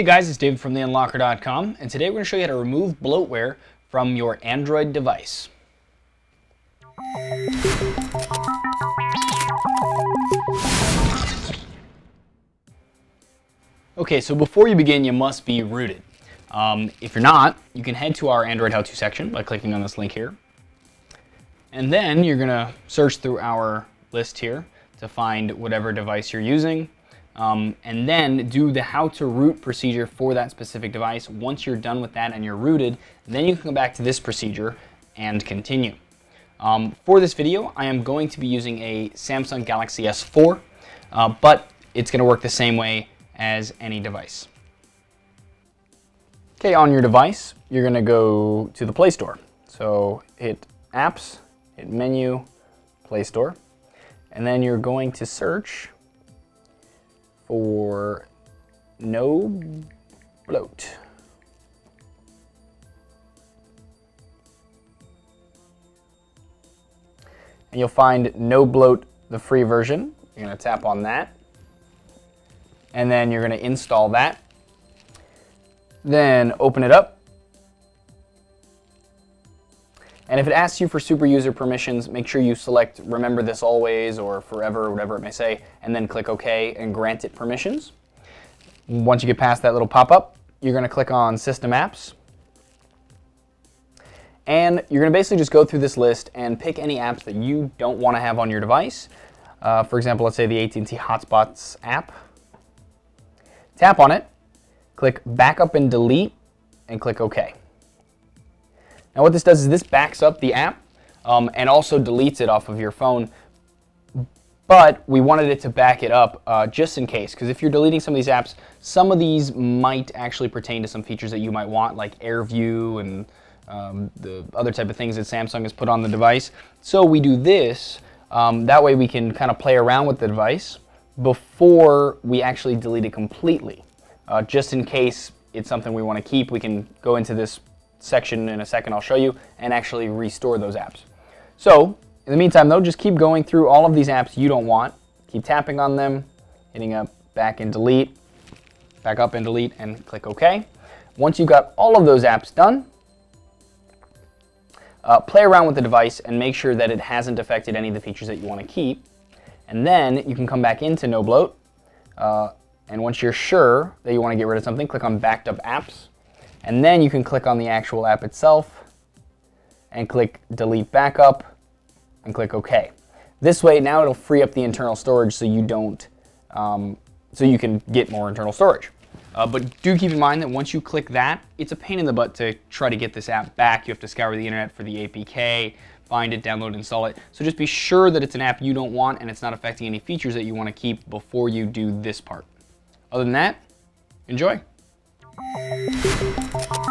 Hey guys, it's David from theunlockr.com and today we're going to show you how to remove bloatware from your Android device. Okay, so before you begin, you must be rooted. Um, if you're not, you can head to our Android how-to section by clicking on this link here. And then you're going to search through our list here to find whatever device you're using. Um, and then do the how to root procedure for that specific device. Once you're done with that and you're rooted, then you can come back to this procedure and continue. Um, for this video, I am going to be using a Samsung Galaxy S4, uh, but it's going to work the same way as any device. Okay, on your device, you're going to go to the Play Store. So hit Apps, hit Menu, Play Store, and then you're going to search for no bloat. And you'll find no bloat, the free version. You're gonna tap on that. And then you're gonna install that. Then open it up. And if it asks you for super user permissions, make sure you select remember this always or forever or whatever it may say, and then click OK and grant it permissions. Once you get past that little pop-up, you're going to click on System Apps. And you're going to basically just go through this list and pick any apps that you don't want to have on your device. Uh, for example, let's say the AT&T Hotspots app. Tap on it, click Backup and Delete, and click OK. Now what this does is this backs up the app um, and also deletes it off of your phone. But we wanted it to back it up uh, just in case, because if you're deleting some of these apps, some of these might actually pertain to some features that you might want, like AirView and um, the other type of things that Samsung has put on the device. So we do this, um, that way we can kind of play around with the device before we actually delete it completely. Uh, just in case it's something we want to keep, we can go into this section in a second I'll show you and actually restore those apps. So in the meantime though, just keep going through all of these apps you don't want. Keep tapping on them, hitting up back and delete, back up and delete and click OK. Once you've got all of those apps done, uh, play around with the device and make sure that it hasn't affected any of the features that you want to keep. And then you can come back into No Bloat. Uh, and once you're sure that you want to get rid of something, click on Backed Up Apps. And then you can click on the actual app itself and click delete backup and click OK. This way now it'll free up the internal storage so you don't, um, so you can get more internal storage. Uh, but do keep in mind that once you click that, it's a pain in the butt to try to get this app back. You have to scour the internet for the APK, find it, download, install it. So just be sure that it's an app you don't want and it's not affecting any features that you want to keep before you do this part. Other than that, enjoy. you